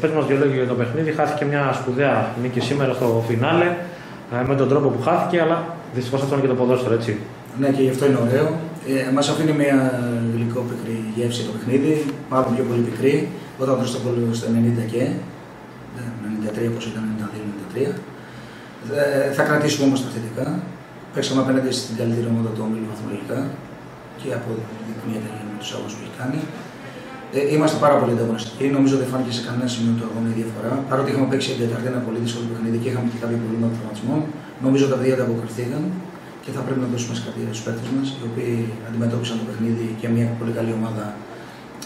Πες μας δύο λόγια για το παιχνίδι. Χάθηκε μια σπουδαία νίκη σήμερα στο φινάλε ε, με τον τρόπο που χάθηκε, αλλά δυστυχώς αυτό είναι και το ποδόσφαιρο, έτσι. Ναι, και γι' αυτό είναι ωραίο. Ε, Μας αφήνει μια γλυκό πικρή γεύση το παιχνίδι, πάρα πιο πολύ πικρή. Όταν δώσει το κόλλο στο 90 και 93, όπως ήταν 92-93. Ε, θα κρατήσουμε όμως τα θετικά. Παίξαμε απέναντι στην καλύτερη ομάδα του όμιλου βαθμολογικά και αποδεικνύεται με τους αγώνε που έχει κάνει. Ε, είμαστε πάρα πολύ ανταγωνιστικοί. Νομίζω δεν φάνηκε σε κανένα σημείο του αγώνα η διαφορά. Παρότι είχαμε παίξει την Τετάρτη ένα πολύ δύσκολο παιχνίδι και είχαμε και κάποια προβλήματα τραυματισμών, νομίζω τα δύο ανταποκριθήκαν και θα πρέπει να δώσουμε συγχαρητήρια στους παίκτες μας, οι οποίοι αντιμετώπισαν το παιχνίδι και μια πολύ καλή ομάδα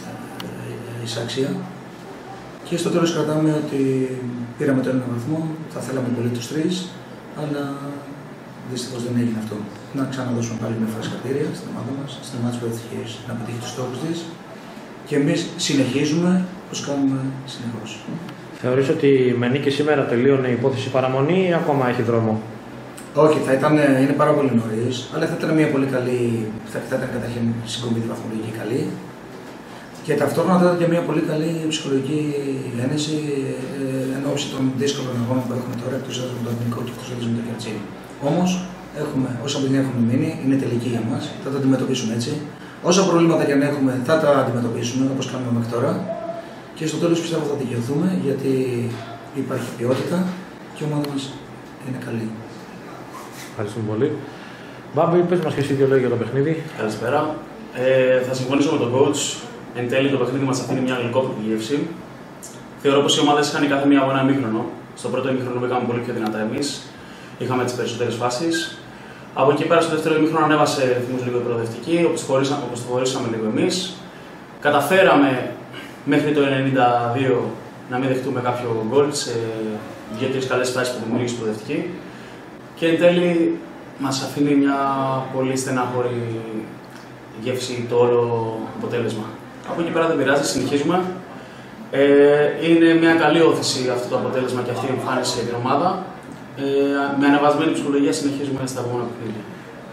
ε, εισάξια. Και στο τέλος κρατάμε ότι πήραμε τον ένα βαθμό, θα θέλαμε πολύ τους τρεις, αλλά δυστυχώς δεν έγινε αυτό. Να ξαναδώσουμε πάλι μια φορά συγχαρητήρια στην ομάδα μας, στην ομάδα που έτυχε να πετύχει τους στόχους της και εμείς συνεχίζουμε όπως κάνουμε συνεχώς. Θεωρείς ότι με νίκη σήμερα τελείωνε η υπόθεση παραμονή ή ακόμα έχει δρόμο; Όχι, θα ήταν, είναι πάρα πολύ νωρίς, αλλά θα ήταν μια πολύ καλή. Θα, θα ήταν καταρχήν συγκομιδή βαθμολογική καλή. Και ταυτόχρονα θα ήταν και μια πολύ καλή ψυχολογική ένεση ε, εν ώψη των δύσκολων αγώνων που έχουμε τώρα, εκτός με το Εθνικό και εκτός με το Κερτσίνη. Όμως, όσα παιδιά έχουμε μείνει, είναι τελική για μας, θα τα αντιμετωπίσουμε έτσι. Όσα προβλήματα και αν έχουμε, θα τα αντιμετωπίσουμε όπως κάνουμε μέχρι τώρα. Και στο τέλος πιστεύω θα δικαιωθούμε γιατί υπάρχει ποιότητα και η ομάδα μας είναι καλή. Ευχαριστούμε πολύ. Μπάμπη, πες μας και εσύ δύο λόγια για το παιχνίδι. Καλησπέρα. Ε, θα συμφωνήσω με τον coach. Εν τέλει, το παιχνίδι μας αφήνει μια γλυκόπικη γεύση. Θεωρώ πως οι ομάδες είχαν κάθε μία από ένα ημίχρονο. Στο πρώτο ημίχρονο πήγαμε πολύ πιο δυνατά εμείς. Είχαμε τις περισσότερες φάσεις. Από εκεί πέρα, στο δεύτερο ημίχρονο ανέβασε ρυθμούς λίγο η προοδευτική, όπως το χωρίσαμε λίγο εμείς. Καταφέραμε μέχρι το 92 να μην δεχτούμε κάποιο γκολ σε δύο-τρεις καλές φάσεις που δημιούργησε η προοδευτική. Και εν τέλει μας αφήνει μια πολύ στενάχωρη γεύση το όλο αποτέλεσμα. Από εκεί πέρα δεν πειράζει, συνεχίζουμε. Ε, είναι μια καλή όθηση αυτό το αποτέλεσμα και αυτή η εμφάνιση για την ομάδα. Ε, με ανεβασμένη ψυχολογία συνεχίζουμε στα επόμενα παιχνίδια.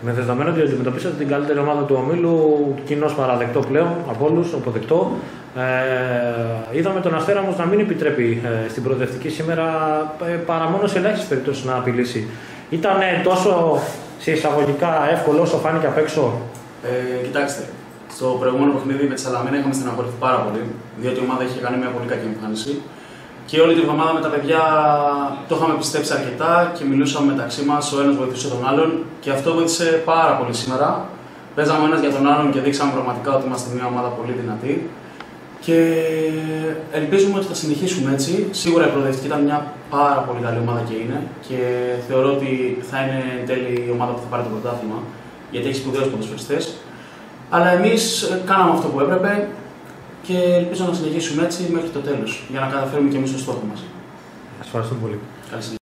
Με δεδομένο ότι αντιμετωπίσατε την καλύτερη ομάδα του ομίλου, κοινώς παραδεκτό πλέον από όλους, αποδεκτό. Ε, είδαμε τον Αστέρα όμως να μην επιτρέπει ε, στην προοδευτική σήμερα ε, παρά μόνο σε ελάχιστες περιπτώσεις να απειλήσει. Ήταν τόσο σε εισαγωγικά εύκολο όσο φάνηκε απ' έξω; Ε, κοιτάξτε, στο προηγούμενο παιχνίδι με τη Σαλαμίνα είχαμε στεναχωρηθεί πάρα πολύ, διότι η ομάδα είχε κάνει μια πολύ κακή εμφάνιση. Και όλη την εβδομάδα με τα παιδιά το είχαμε πιστέψει αρκετά και μιλούσαμε μεταξύ μας, ο ένας βοηθούσε τον άλλον και αυτό βοήθησε πάρα πολύ σήμερα. Παίζαμε ένας για τον άλλον και δείξαμε πραγματικά ότι είμαστε μια ομάδα πολύ δυνατή. Και ελπίζουμε ότι θα συνεχίσουμε έτσι. Σίγουρα η προοδευτική ήταν μια πάρα πολύ καλή ομάδα και είναι. Και θεωρώ ότι θα είναι εν τέλει η ομάδα που θα πάρει το πρωτάθλημα. Γιατί έχει σπουδαίους ποδοσφαιριστές. Αλλά εμείς κάναμε αυτό που έπρεπε και ελπίζω να συνεχίσουμε έτσι μέχρι το τέλος. Για να καταφέρουμε και εμείς το στόχο μας. Σας ευχαριστώ πολύ. Καλή